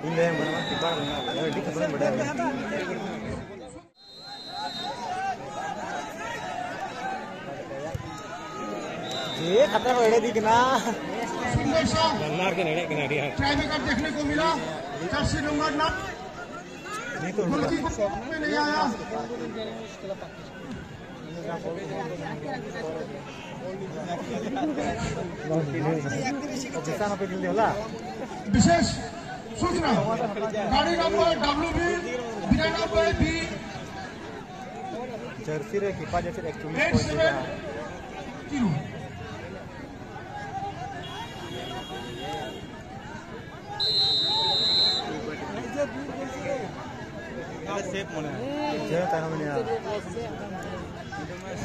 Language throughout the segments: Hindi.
ini yang mana कीपर अलगाड़ी di kebun beda ये खतर वेड़े दिखना गन्नार के नेड़े किनारे हाँ ट्राई देखने को मिला जर्सी नंबर नौ नहीं तो नहीं आया जैसा पे दिल होला विशेष सूचना गाड़ी नंबर डब्ल्यू बी बिरानबे बी जर्सी रे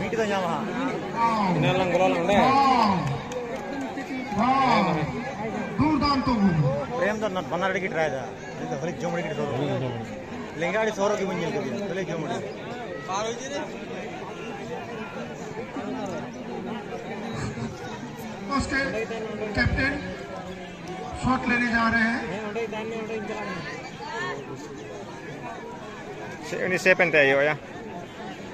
मीट तो जा वहाँ ina lang golo lang deh वाह दुर्दांत गोल प्रेम तो न बना की ट्राई था तो भले जोमड़ी की सोरो लेंगाड़ी सोरो की मंजिल के दिया भले जोमड़ी पार हो जी उसके कैप्टन शॉट लेने जा रहे हैं ini siapa yang tayo ya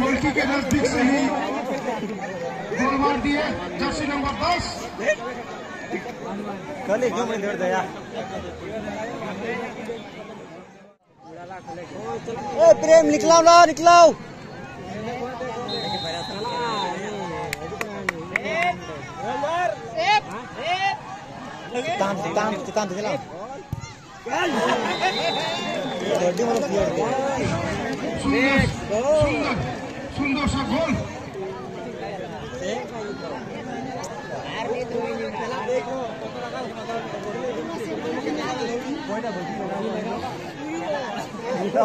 गोलकी के नज़दीक से ही गोल मार दिए जर्सी नंबर दस। कल एक जोमड़ी दौड़ दया। ए प्रेम निकलाओ ला निकलाओ। तान तान तान चला गड्डी में क्लियर कर सुंदर सुंदर सुंदर सा गोल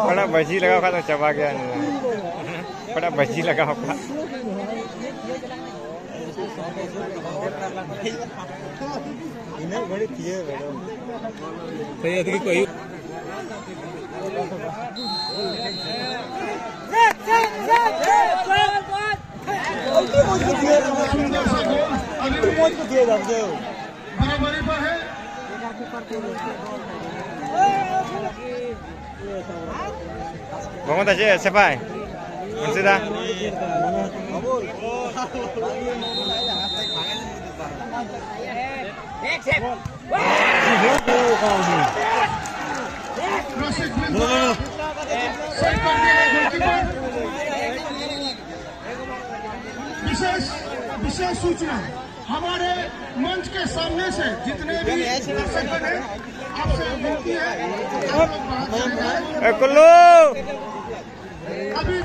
बड़ा भजी लगा हुआ तो चबा गया बड़ा भजी लगा हुआ दिए दब दो बराबरी पर है Bangun tak sih, विशेष विशेष सूचना। हमारे मंच के सामने से जितने भी दर्शकगण हैं आपसे विनती है। कुल्लू! अभी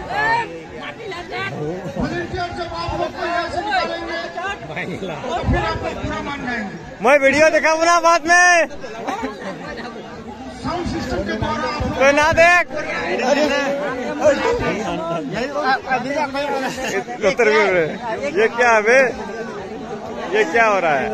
वॉलेंटियर जब आप लोग को यहाँ से निकालेंगे तो फिर आप लोग मान जाएँगे मैं वीडियो दिखाऊँ ना बाद में। साउंड सिस्टम के द्वारा कोई ना देख। ये क्या है बे? ये क्या हो रहा है?